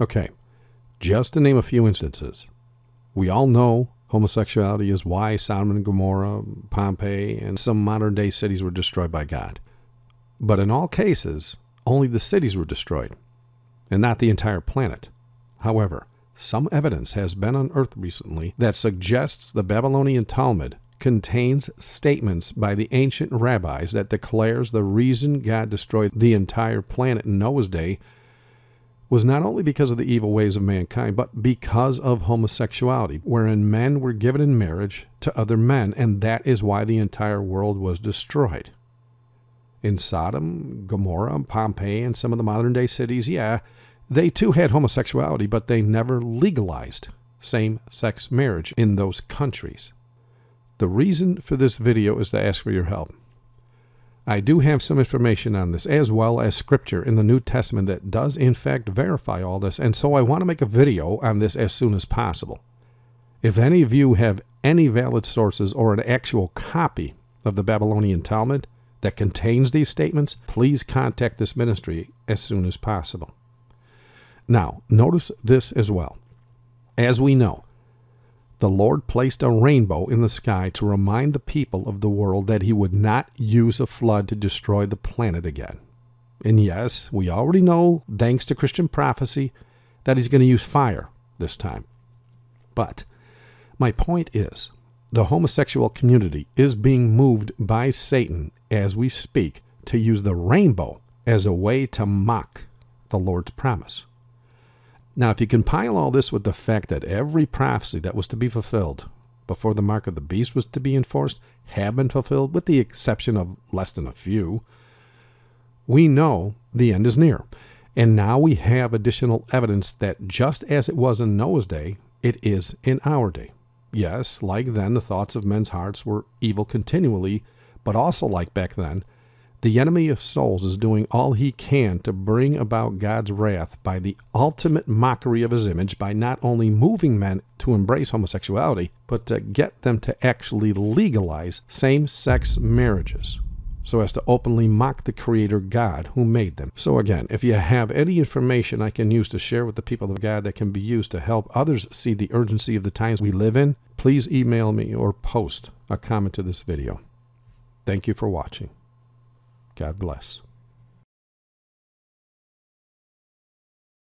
Okay, just to name a few instances, we all know homosexuality is why Sodom and Gomorrah, Pompeii, and some modern day cities were destroyed by God. But in all cases, only the cities were destroyed, and not the entire planet. However, some evidence has been unearthed recently that suggests the Babylonian Talmud contains statements by the ancient rabbis that declares the reason God destroyed the entire planet in Noah's day was not only because of the evil ways of mankind, but because of homosexuality, wherein men were given in marriage to other men, and that is why the entire world was destroyed. In Sodom, Gomorrah, Pompeii, and some of the modern day cities, yeah, they too had homosexuality, but they never legalized same sex marriage in those countries. The reason for this video is to ask for your help. I do have some information on this, as well as scripture in the New Testament that does in fact verify all this, and so I want to make a video on this as soon as possible. If any of you have any valid sources or an actual copy of the Babylonian Talmud that contains these statements, please contact this ministry as soon as possible. Now, notice this as well. As we know, the Lord placed a rainbow in the sky to remind the people of the world that he would not use a flood to destroy the planet again. And yes, we already know, thanks to Christian prophecy, that he's going to use fire this time. But my point is, the homosexual community is being moved by Satan as we speak to use the rainbow as a way to mock the Lord's promise. Now, if you compile all this with the fact that every prophecy that was to be fulfilled before the mark of the beast was to be enforced had been fulfilled, with the exception of less than a few, we know the end is near. And now we have additional evidence that just as it was in Noah's day, it is in our day. Yes, like then, the thoughts of men's hearts were evil continually, but also like back then, the enemy of souls is doing all he can to bring about God's wrath by the ultimate mockery of his image by not only moving men to embrace homosexuality, but to get them to actually legalize same sex marriages so as to openly mock the Creator God who made them. So, again, if you have any information I can use to share with the people of God that can be used to help others see the urgency of the times we live in, please email me or post a comment to this video. Thank you for watching. God bless.